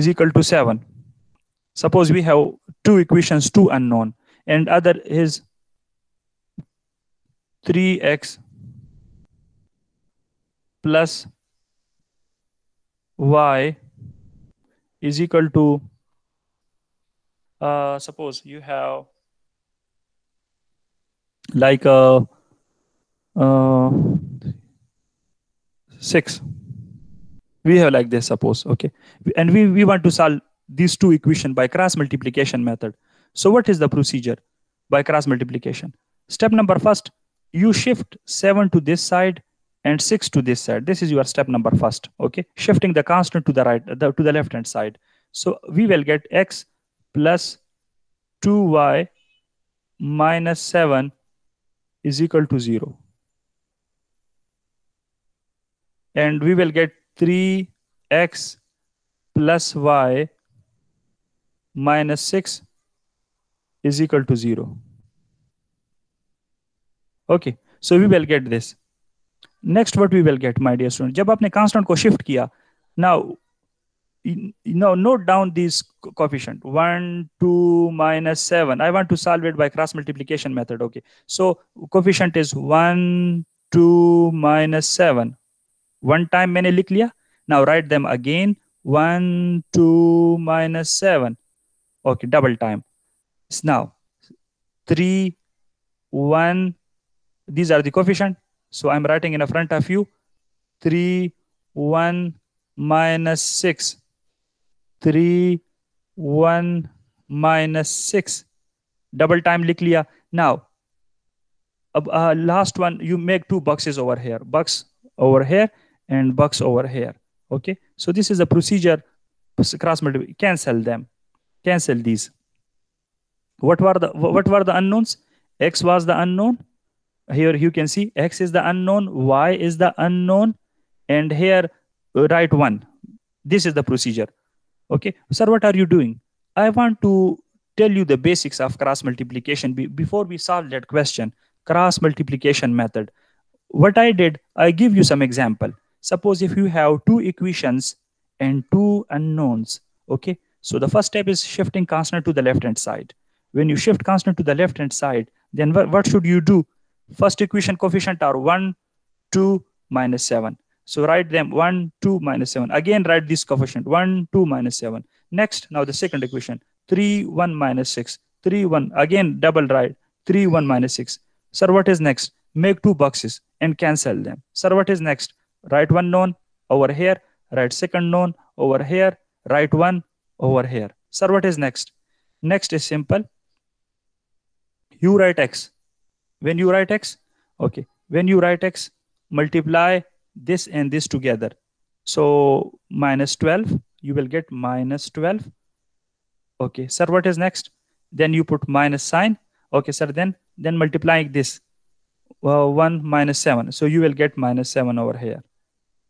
is equal to 7 suppose we have two equations two unknown and other is 3x plus y is equal to uh, suppose you have like a uh, 6 we have like this suppose okay. And we, we want to solve these two equation by cross multiplication method. So what is the procedure by cross multiplication? Step number first you shift 7 to this side and 6 to this side. This is your step number first okay? Shifting the constant to the right the, to the left hand side. So we will get x plus 2y minus 7 is equal to 0 and we will get 3x plus y minus 6 is equal to 0. Okay, so we will get this. Next what we will get, my dear student, जब आपने constant को shift किया, now you know, note down these coefficient 1 2 minus 7 i want to solve it by cross multiplication method okay so coefficient is 1 2 minus 7 one time मैंने लिख लिया now write them again 1 2 minus 7 okay double time now 3 1 these are the coefficient so i'm writing in the front of you 3 1 minus 6 3 1 minus 6 double time लिख लिया now uh, last one you make two boxes over here box over here and bucks over here okay? So this is a procedure cross multiply cancel them cancel these. What were the what were the unknowns? X was the unknown. Here you can see x is the unknown y is the unknown and here uh, write one. This is the procedure okay? Sir what are you doing? I want to tell you the basics of cross multiplication Be before we solve that question. Cross multiplication method. What i did i give you some example suppose if you have two equations and two unknowns okay? So the first step is shifting constant to the left hand side. When you shift constant to the left hand side then what should you do? First equation coefficient are 1 2 minus 7 so write them 1 2 minus 7 again write this coefficient 1 2 minus 7 next now the second equation 3 1 minus 6 3 1 again double write 3 1 minus 6 sir what is next? Make two boxes and cancel them. Sir what is next write one known over here. Write second known over here. Write one over here. Sir what is next? Next is simple. You write x. When you write x okay. When you write x multiply this and this together. So minus 12 you will get minus 12 okay sir what is next? Then you put minus sign. Okay sir then then multiplying this. Uh, 1 minus 7 so you will get minus 7 over here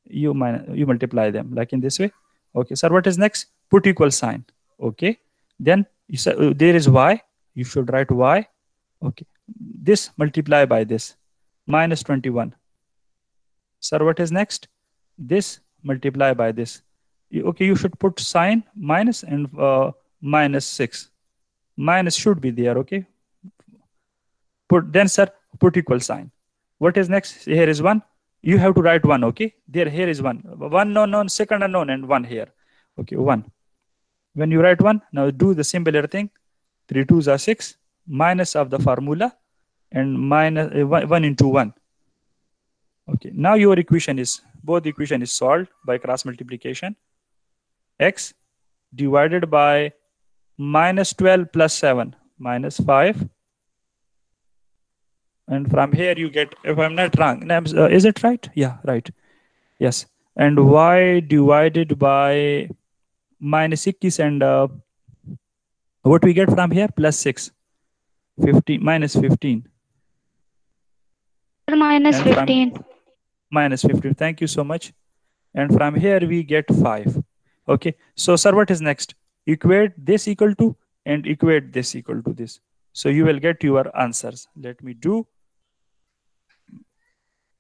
you minus, you multiply them like in this way. Okay sir what is next? Put equal sign. Okay then you say uh, there is y. You should write y. Okay this multiply by this minus 21 sir what is next? This multiply by this. You, okay you should put sign minus and uh, minus 6 minus should be there okay? Put then sir put equal sign. What is next? Here is 1 you have to write one okay? There here is one. One known second unknown and one here. Okay one. When you write one now do the similar thing. Three twos are six minus of the formula and minus uh, one, one into one. Okay now your equation is both equation is solved by cross multiplication. X divided by minus 12 plus 7 minus 5 and from here you get if i'm not wrong uh, is it right? Yeah right. Yes. And y divided by minus 6 is and uh, what we get from here? Plus 6 15 minus 15 minus 15 minus 15 thank you so much. And from here we get 5 okay. So sir what is next? Equate this equal to and equate this equal to this. So you will get your answers. Let me do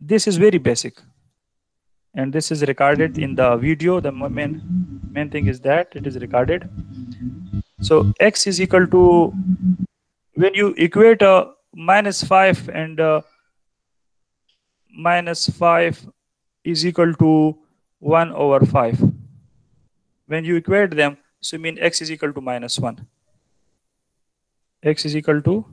this is very basic. And this is recorded in the video. The moment main thing is that it is recorded. So x is equal to when you equate a minus 5 and uh, minus 5 is equal to 1 over 5 when you equate them so mean x is equal to minus 1 x is equal to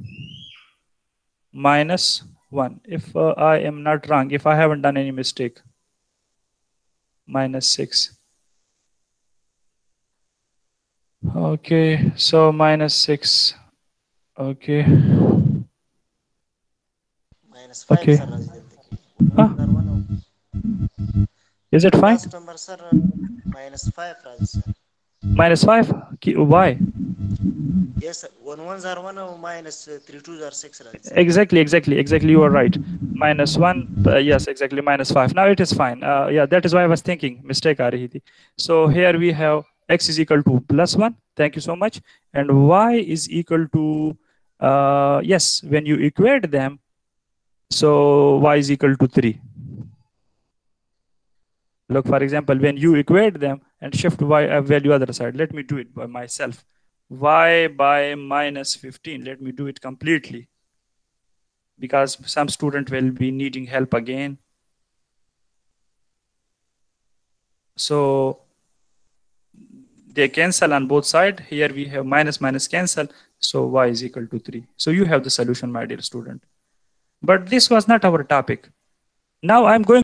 minus 1. If uh, I am not wrong, if I haven't done any mistake, minus 6. Okay, so minus 6. Okay. Minus 5, okay. Huh? Oh. Is it fine? Number, sir, minus 5, Raj, Minus 5? Why? Yes, sir. 1 1s are 1 minus 3 2s are 6 Raju sir Exactly, exactly, exactly. You are right. Minus 1. Uh, yes, exactly. Minus 5. Now it is fine. Uh, yeah, that is why I was thinking. Mistake. So here we have x is equal to plus 1. Thank you so much. And y is equal to, uh, yes, when you equate them, so y is equal to 3. Look, for example, when you equate them and shift y uh, value other side, let me do it by myself. Y by minus 15, let me do it completely because some student will be needing help again. So they cancel on both sides. Here we have minus minus cancel. So y is equal to 3. So you have the solution, my dear student. But this was not our topic. Now I'm going